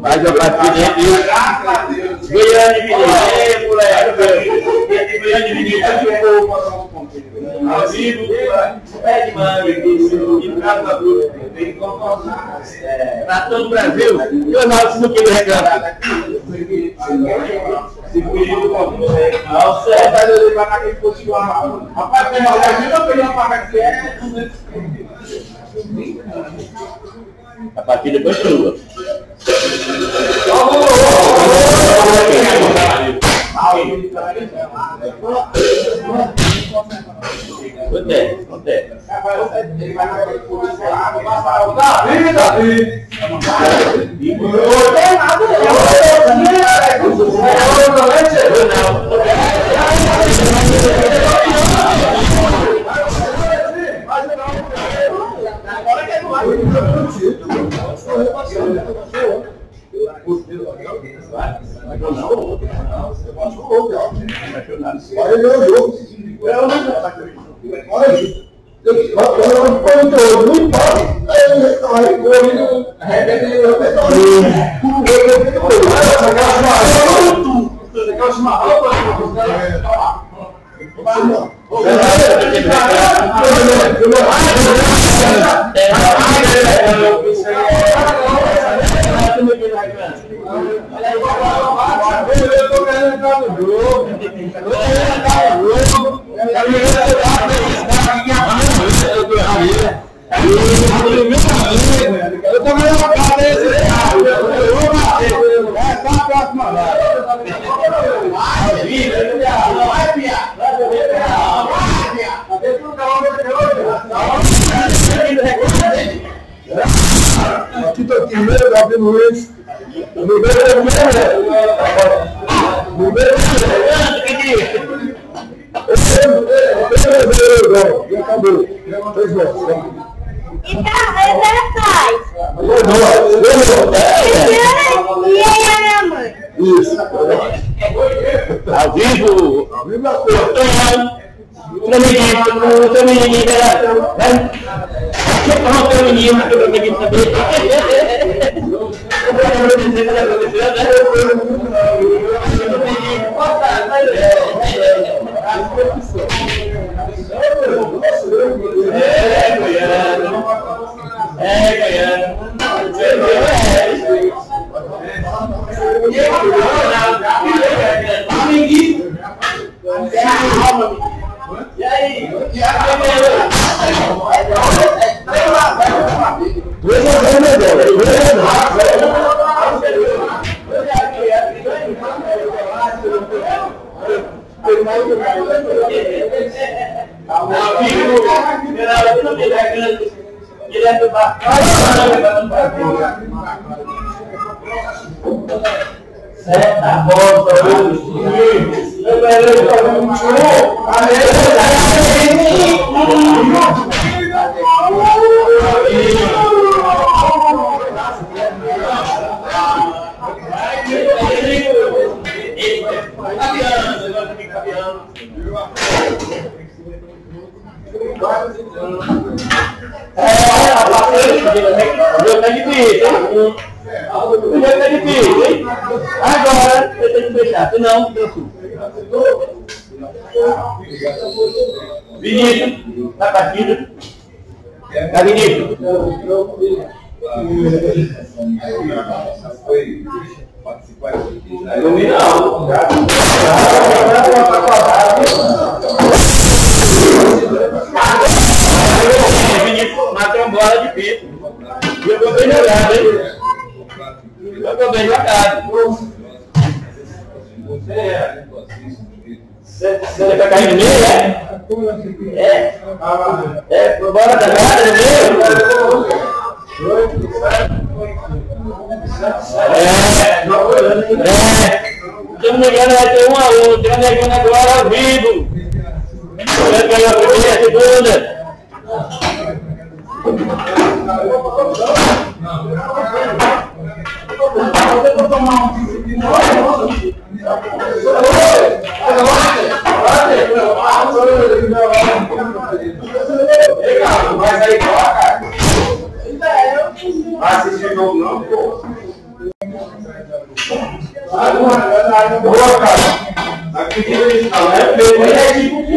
Vai jogar aqui dentro. Goiânia e Mineiro, moleque. Goiânia e Mineiro. Ao vivo, pede mano, e casa Pra todo o Brasil, eu não sei no que ele reclama. Se fugiu do Ao certo, vai levar naquele posto Rapaz, tem uma coisa, eu peguei uma faca que é. A partir depois chuva. Acontece, acontece. Ele vai o Davi. Não isso. Não pode. Eu tô vendo uma cara desse. Eu vou bater. É só a próxima vez. Vai, filho. Vai, piá. Vai, piá. Deixa o calor de hoje. Aqui tô aqui, meio Davi Luiz. No meio do meio. No meio E acabou. Fez bom. Então, ele faz. E aí a minha mãe? Isso. Ao vivo. Ao vivo é menino, seu menino, né? Eu falar o seu menino, que eu tenho que saber. É, É, Goiânia. E aí? E Dois a zero, meu Deus. Dois a zero. Pilihan itu Pak. Saya tak mau terus. Lebih-lebih terus. Ada yang ini. O jogo tá difícil, hein? O jogo tá difícil, hein? Agora, eu tenho que fechar. Não, eu sou. Vinícius, na partida. Tá, Vinícius? Foi participar aqui. Nominal. Vinícius bola de pito. Jogou bem jogado, hein? Jogou bem jogado. Você é. Você vai cair no meio, é? É. É, bora da cara no meio. É. É. Me engano, vai ter um a. Tem um negando agora ao vivo. Você ganhou a primeira, a segunda. Boa, cara. Nisso não, é feio, hein?